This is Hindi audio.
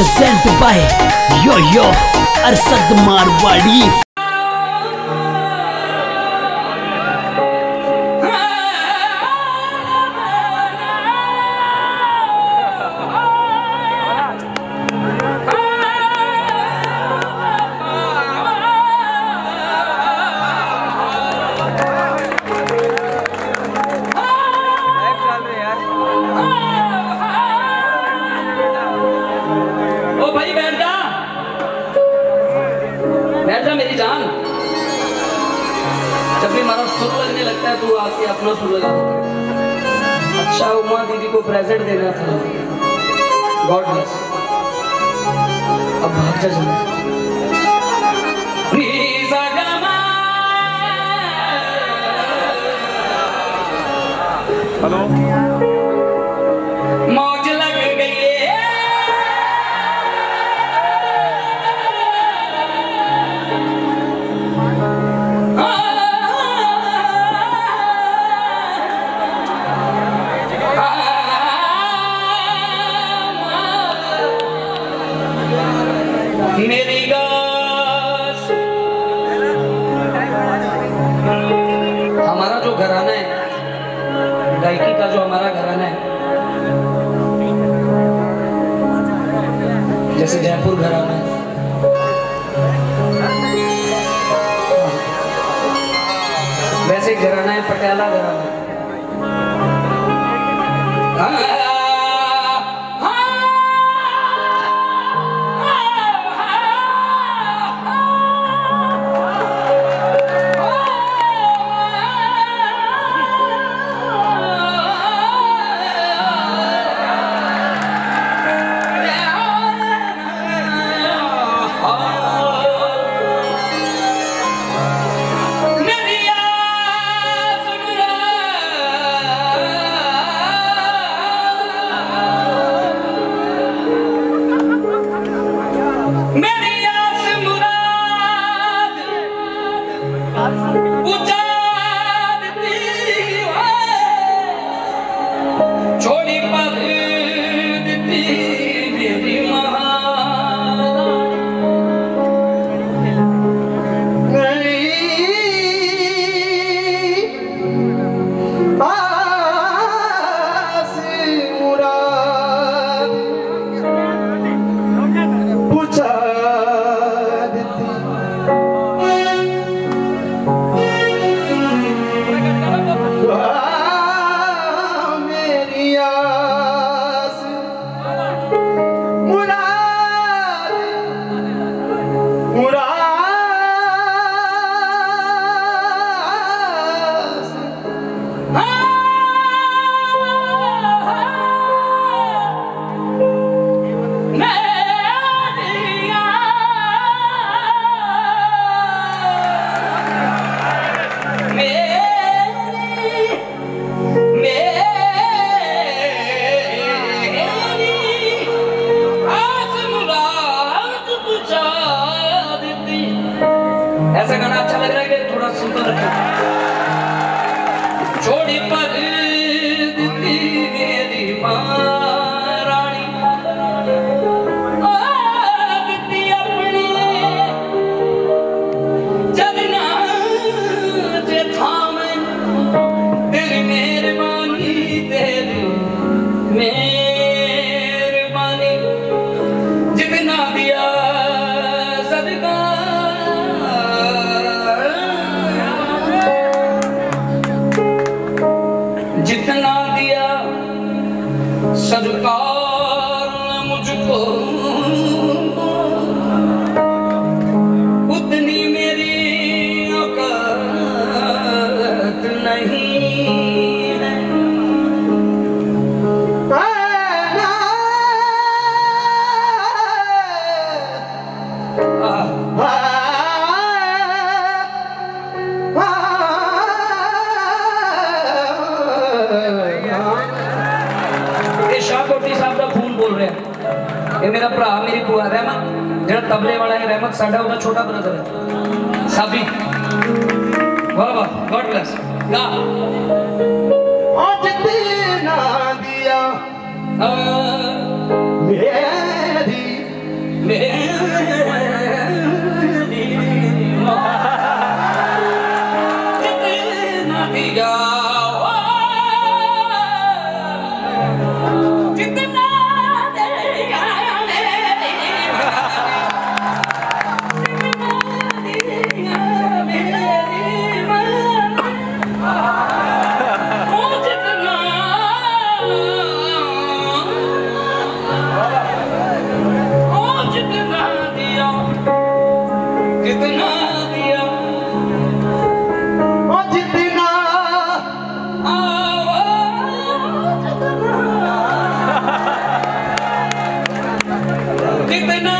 Present by yo yo Arshad Marwadi अपना सुर लगा अच्छा उमा दीदी को प्रेजेंट देना था। गॉड ब्लेस अब भाग जा जल्दी। नीसा हमारा जो घराना है गायकी का जो हमारा घराना है, जैसे जयपुर घराना है। वैसे घराना है, पटियाला घराना मेरी जितना दिया सरकार ਇਹ ਮੇਰਾ ਭਰਾ ਮੇਰੀ ਭੂਆ ਰਹਿਮਤ ਜਿਹੜਾ ਤਬਲੇ ਵਾਲਾ ਹੈ ਰਹਿਮਤ ਸਾਡਾ ਉਹਦਾ ਛੋਟਾ ਬ੍ਰਦਰ ਹੈ। ਸਾਬੀ। ਵਾਹ ਵਾਹ ਗॉड ਬlesਸ ਗਾ ਅੱਜ ਤੇ ਨਾ ਦਿਆ ਆ, ਮੇਰੀ Take ba na?